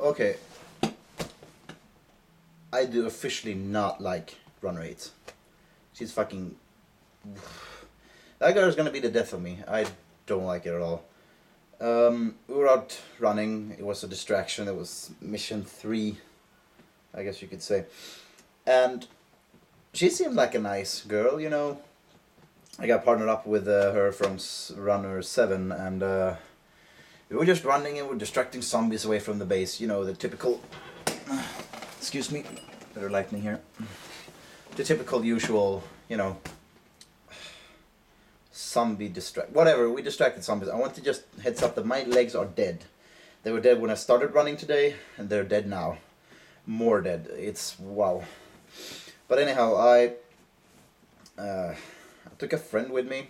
okay. I do officially not like Runner 8. She's fucking. That girl is gonna be the death of me. I don't like it at all. Um, we were out running. It was a distraction. It was mission three, I guess you could say. And she seemed like a nice girl, you know. I got partnered up with uh, her from Runner 7, and uh, we were just running and we were distracting zombies away from the base. You know, the typical. Excuse me, better lightning here. The typical, usual, you know, zombie distract. Whatever, we distracted zombies. I want to just heads up that my legs are dead. They were dead when I started running today, and they're dead now. More dead. It's wow. But anyhow, I uh, I took a friend with me,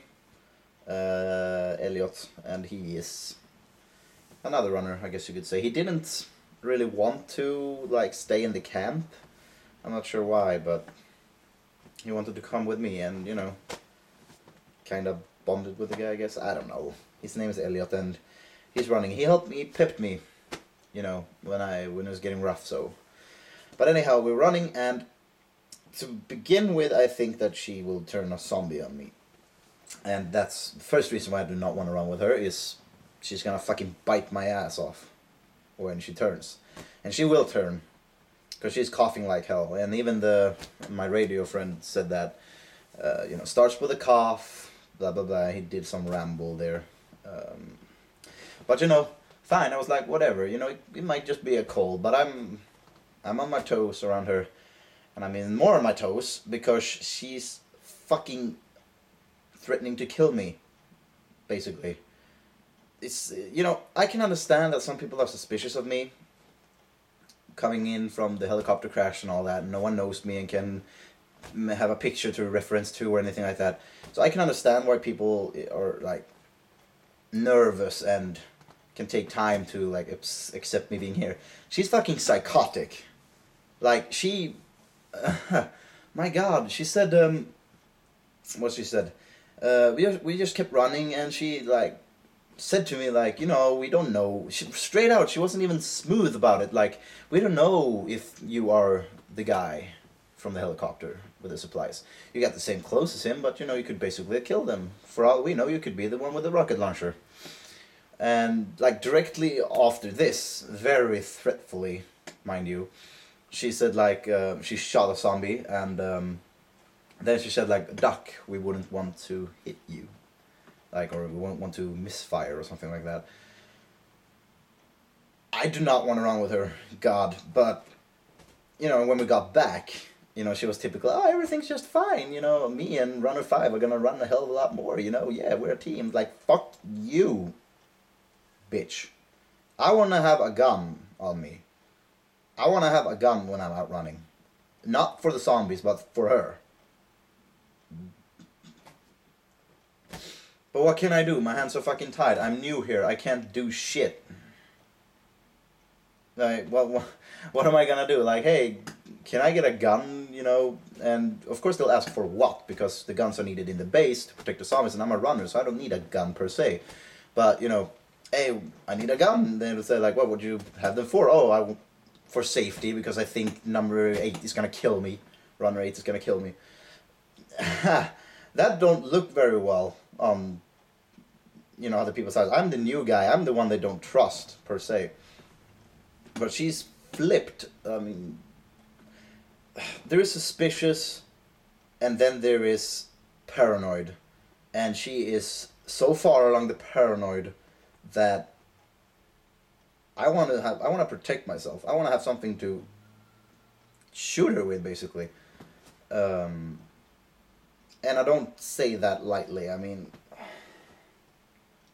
uh, Elliot, and he is another runner, I guess you could say. He didn't really want to like stay in the camp. I'm not sure why, but he wanted to come with me, and you know, kind of bonded with the guy. I guess I don't know. His name is Elliot, and he's running. He helped me, he pepped me, you know, when I when it was getting rough. So, but anyhow, we're running, and to begin with, I think that she will turn a zombie on me, and that's the first reason why I do not want to run with her is she's gonna fucking bite my ass off when she turns, and she will turn, because she's coughing like hell, and even the my radio friend said that, uh, you know, starts with a cough, blah blah blah. He did some ramble there, um, but you know, fine. I was like, whatever, you know, it, it might just be a cold, but I'm, I'm on my toes around her and I mean more on my toes because she's fucking threatening to kill me, basically. It's you know I can understand that some people are suspicious of me. Coming in from the helicopter crash and all that, and no one knows me and can have a picture to reference to or anything like that. So I can understand why people are like nervous and can take time to like accept me being here. She's fucking psychotic. Like she my god, she said um what she said. Uh we just, we just kept running and she like said to me like, you know, we don't know. She, straight out, she wasn't even smooth about it. Like, we don't know if you are the guy from the helicopter with the supplies. You got the same clothes as him, but you know, you could basically kill them. For all we know, you could be the one with the rocket launcher. And like directly after this, very threatfully, mind you, she said like uh, she shot a zombie and um, then she said like duck we wouldn't want to hit you like or we won't want to misfire or something like that i do not want to run with her god but you know when we got back you know she was typical oh everything's just fine you know me and runner five are gonna run a hell of a lot more you know yeah we're a team like fuck you bitch i want to have a gun on me I want to have a gun when I'm out running. Not for the zombies, but for her. But what can I do? My hands are fucking tied. I'm new here. I can't do shit. Like, what, what, what am I gonna do? Like, hey, can I get a gun, you know? And of course they'll ask for what, because the guns are needed in the base to protect the zombies, and I'm a runner, so I don't need a gun per se. But, you know, hey, I need a gun. They'll say, like, what would you have them for? Oh, I, for safety because I think number eight is gonna kill me. Runner eight is gonna kill me. that don't look very well on you know other people's eyes. I'm the new guy. I'm the one they don't trust per se. But she's flipped. I mean, there is suspicious, and then there is paranoid, and she is so far along the paranoid that I want to have I want to protect myself. I want to have something to shoot her with basically. Um, and I don't say that lightly. I mean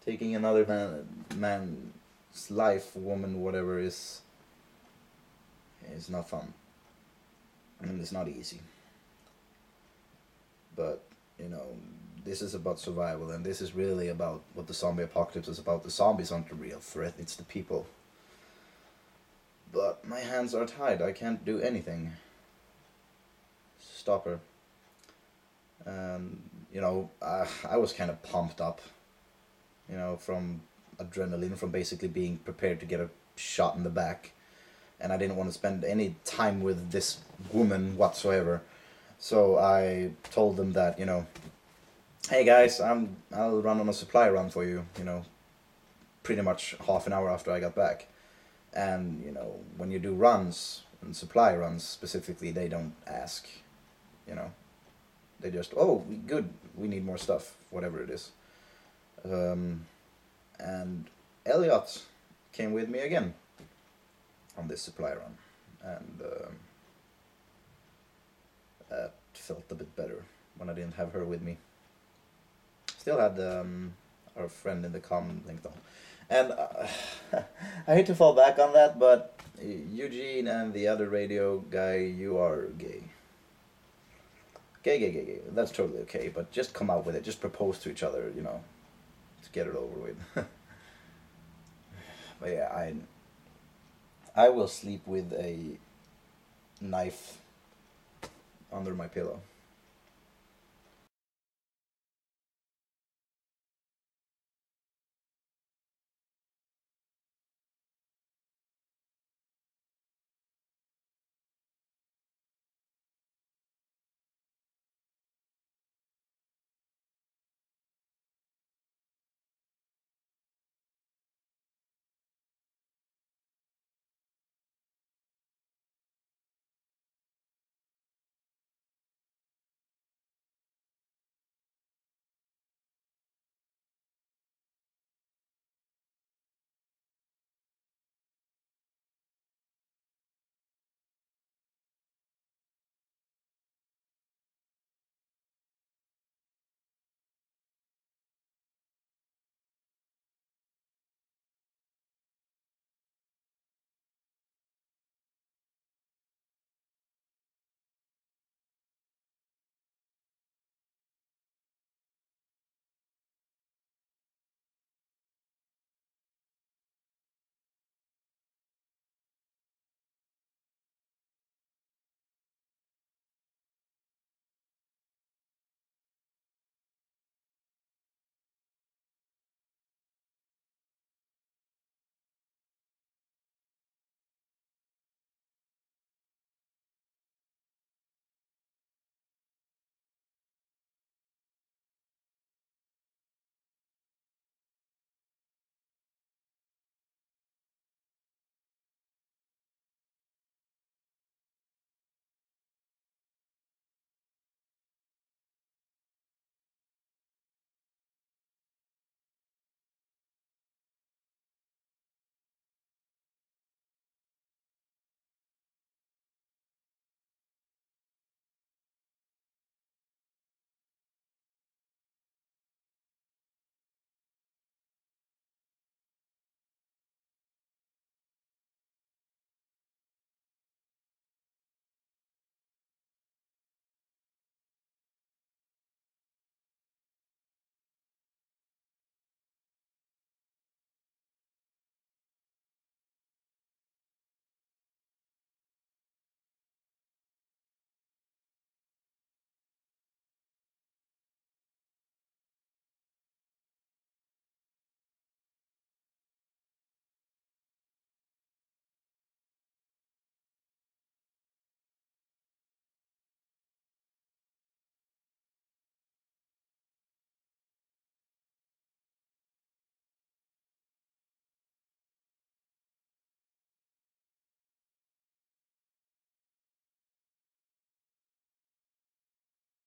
taking another man man's life, woman, whatever is is not fun. I mean it's not easy. But, you know, this is about survival and this is really about what the zombie apocalypse is about. The zombies aren't the real threat, it's the people but my hands are tied. I can't do anything. Stop her. And you know, uh, I was kind of pumped up. You know, from adrenaline from basically being prepared to get a shot in the back, and I didn't want to spend any time with this woman whatsoever. So I told them that you know, hey guys, I'm I'll run on a supply run for you. You know, pretty much half an hour after I got back, and you know when you do runs and supply runs specifically, they don't ask. You know, they just oh good we need more stuff whatever it is. Um, and Elliot came with me again on this supply run, and um, that felt a bit better when I didn't have her with me. Still had um, our friend in the common link though, and uh, I hate to fall back on that, but Eugene and the other radio guy, you are gay. Gay, gay, gay, gay. That's totally okay, but just come out with it. Just propose to each other, you know, get it over with. but yeah, I I will sleep with a knife under my pillow.